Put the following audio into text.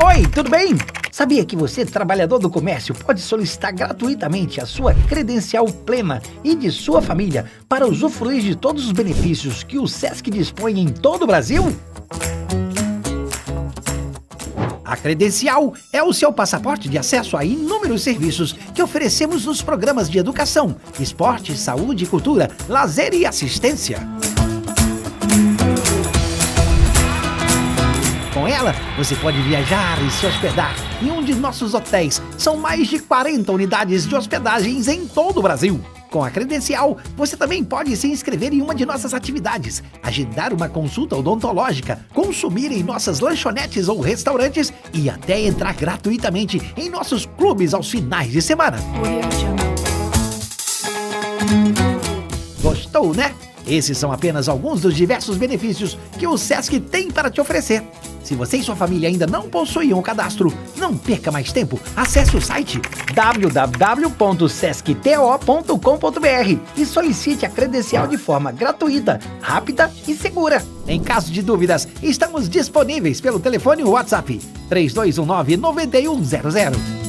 Oi, tudo bem? Sabia que você, trabalhador do comércio, pode solicitar gratuitamente a sua credencial plena e de sua família para usufruir de todos os benefícios que o SESC dispõe em todo o Brasil? A credencial é o seu passaporte de acesso a inúmeros serviços que oferecemos nos programas de educação, esporte, saúde, cultura, lazer e assistência. Ela, você pode viajar e se hospedar em um de nossos hotéis. São mais de 40 unidades de hospedagens em todo o Brasil. Com a credencial, você também pode se inscrever em uma de nossas atividades, agendar uma consulta odontológica, consumir em nossas lanchonetes ou restaurantes e até entrar gratuitamente em nossos clubes aos finais de semana. Gostou, né? Esses são apenas alguns dos diversos benefícios que o SESC tem para te oferecer. Se você e sua família ainda não possuem um cadastro, não perca mais tempo. Acesse o site www.sescto.com.br e solicite a credencial de forma gratuita, rápida e segura. Em caso de dúvidas, estamos disponíveis pelo telefone WhatsApp 3219 9100.